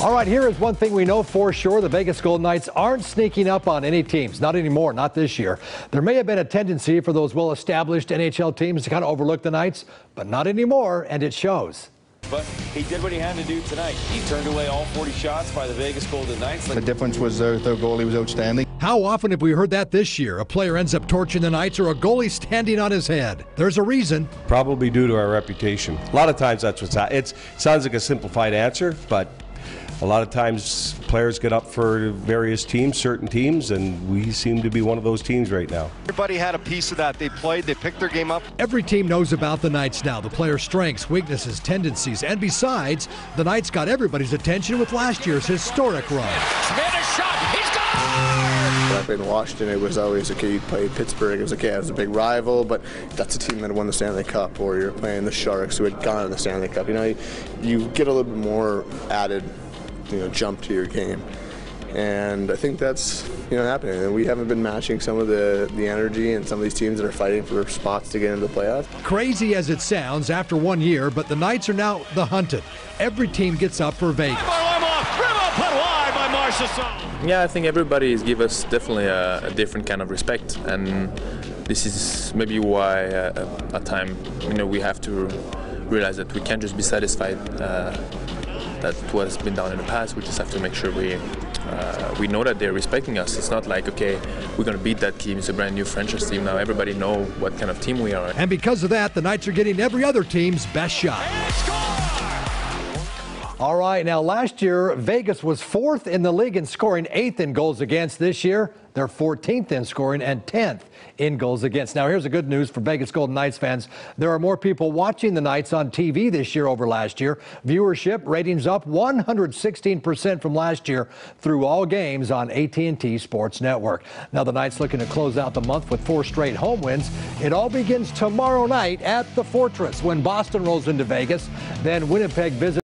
All right, here is one thing we know for sure. The Vegas Golden Knights aren't sneaking up on any teams. Not anymore, not this year. There may have been a tendency for those well-established NHL teams to kind of overlook the Knights, but not anymore, and it shows. But he did what he had to do tonight. He turned away all 40 shots by the Vegas Golden Knights. The difference was their, their goalie was outstanding. How often have we heard that this year? A player ends up torching the Knights or a goalie standing on his head. There's a reason. Probably due to our reputation. A lot of times that's what's happening. It sounds like a simplified answer, but a lot of times players get up for various teams, certain teams, and we seem to be one of those teams right now. Everybody had a piece of that. They played, they picked their game up. Every team knows about the Knights now, the players' strengths, weaknesses, tendencies, and besides, the Knights got everybody's attention with last year's historic run. Schmidt a shot. He's gone. I played in Washington. It was always okay. You played Pittsburgh. It was okay. It was a big rival, but that's a team that won the Stanley Cup. Or you're playing the Sharks, who had gone to the Stanley Cup. You know, you, you get a little bit more added you know jump to your game. And I think that's you know happening. And we haven't been matching some of the, the energy and some of these teams that are fighting for spots to get into the playoffs. Crazy as it sounds after one year, but the Knights are now the hunted. Every team gets up for Vegas. Yeah, I think everybody has give us definitely a, a, different kind of respect, and this is maybe why uh, at time you know we have to realize that we can't just be satisfied. Uh, that's what has been done in the past. We just have to make sure we uh, we know that they're respecting us. It's not like okay, we're going to beat that team. It's a brand new franchise team now. Everybody know what kind of team we are. And because of that, the Knights are getting every other team's best shot. All right, now last year Vegas was fourth in the league in scoring, eighth in goals against. This year they're 14th in scoring and 10th in goals against. Now here's the good news for Vegas Golden Knights fans. There are more people watching the Knights on TV this year over last year. Viewership ratings up 116% from last year through all games on AT&T Sports Network. Now the Knights looking to close out the month with four straight home wins. It all begins tomorrow night at the Fortress when Boston rolls into Vegas. Then Winnipeg visits